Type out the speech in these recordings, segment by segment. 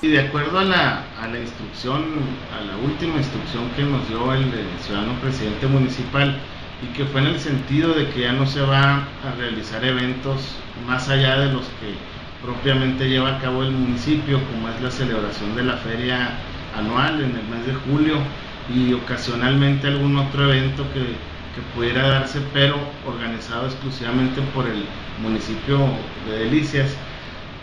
Y de acuerdo a la, a la instrucción, a la última instrucción que nos dio el, ciudadano presidente municipal, y que fue en el sentido de que ya no se va a realizar eventos más allá de los que propiamente lleva a cabo el municipio, como es la celebración de la feria anual en el mes de julio y ocasionalmente algún otro evento que, que pudiera darse, pero organizado exclusivamente por el municipio de Delicias,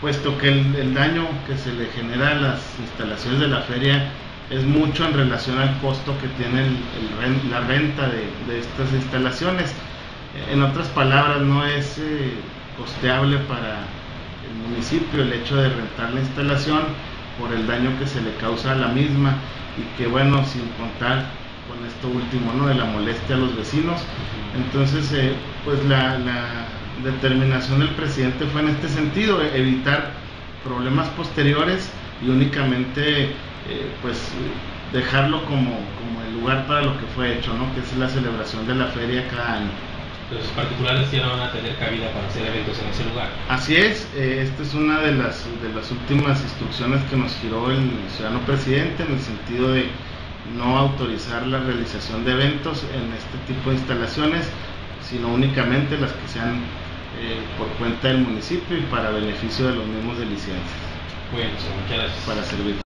puesto que el, el daño que se le genera a las instalaciones de la feria es mucho en relación al costo que tiene el, el ren- la renta de, de estas instalaciones. En otras palabras, no es eh, costeable para el municipio el hecho de rentar la instalación por el daño que se le causa a la misma y que bueno, sin contar con esto último, ¿no? De la molestia a los vecinos. Entonces, eh, pues la, la determinación del presidente fue en este sentido, evitar problemas posteriores y únicamente eh, pues dejarlo como, como el lugar para lo que fue hecho, ¿no? Que es la celebración de la feria cada año. Los particulares ya no van a tener cabida para hacer eventos en ese lugar. Así es, eh, esta es una de las, de las últimas instrucciones que nos giró el ciudadano presidente en el sentido de no autorizar la realización de eventos en este tipo de instalaciones, sino únicamente las que sean eh, por cuenta del municipio y para beneficio de los mismos Bueno, señor, muchas gracias. para servir.